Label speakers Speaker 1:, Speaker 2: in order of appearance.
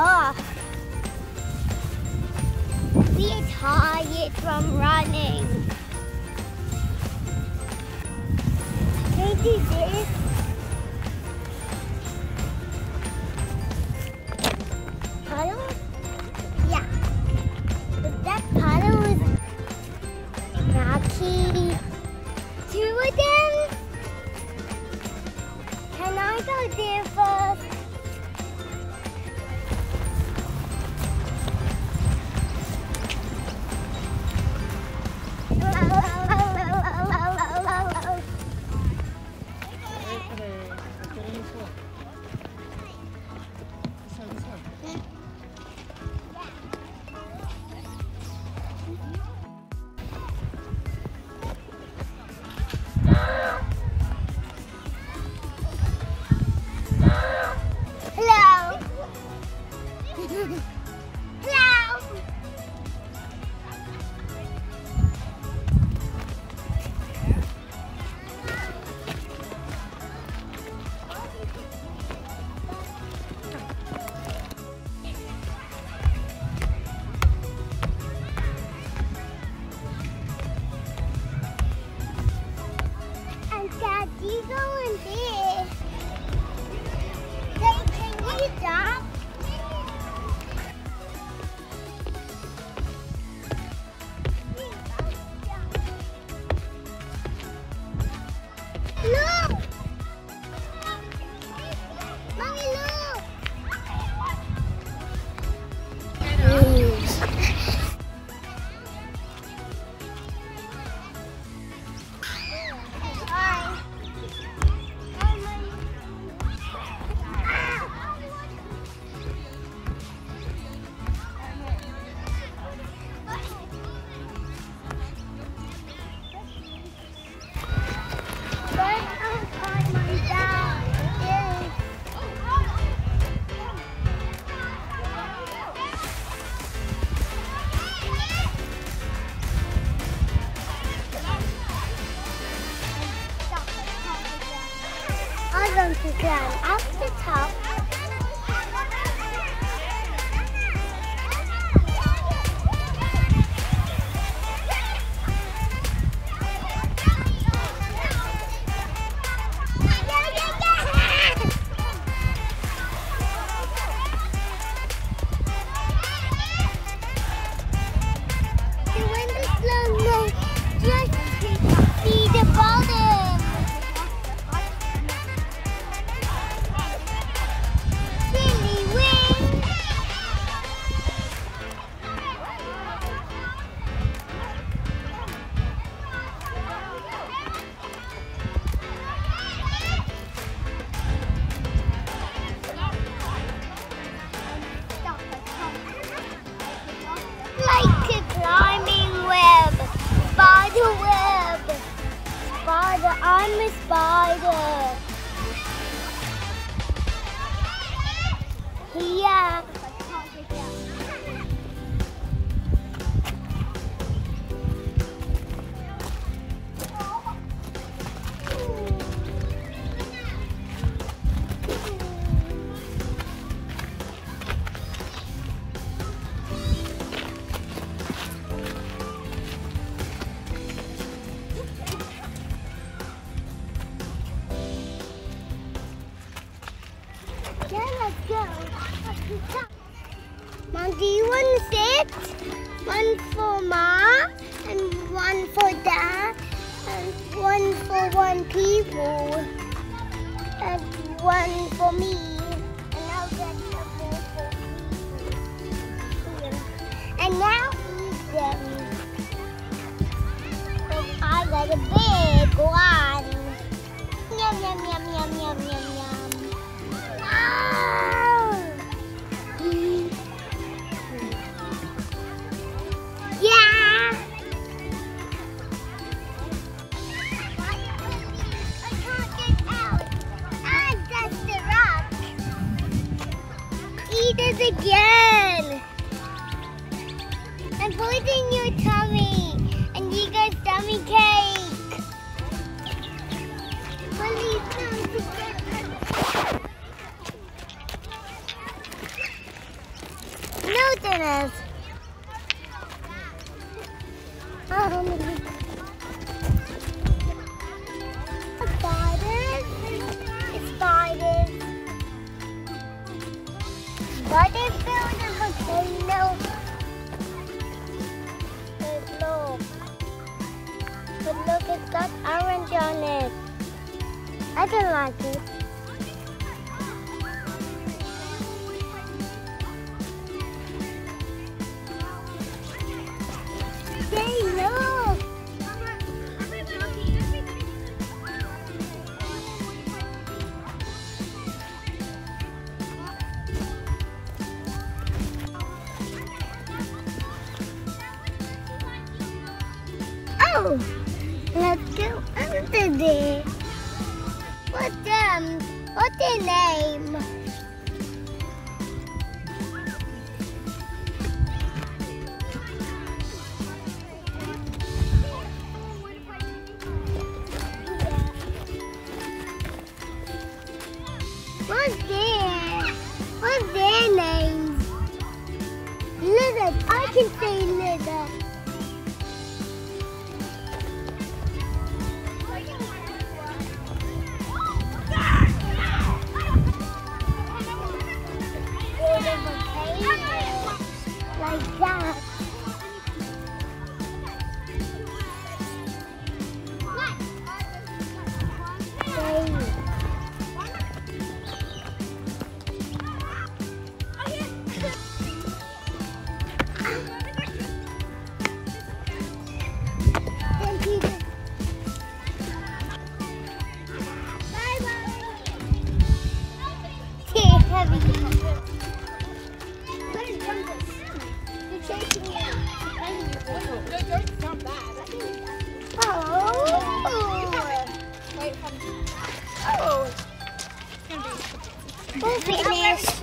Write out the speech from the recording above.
Speaker 1: off. We're tired from running. Can you do this? Yeah. But that is rocky. Two of them? Can I go there first? I'm going I'm a spider. Yeah. For Mom, and one for Dad, and one for one people, and one for me. And. And now I got a big one. Yum, yum, yum, yum, yum, yum, I'm poisoning your tummy. And you guys tummy cake. Please. No, Dennis. Oh, go. Let's go under there. What's um, what's the name? fitness.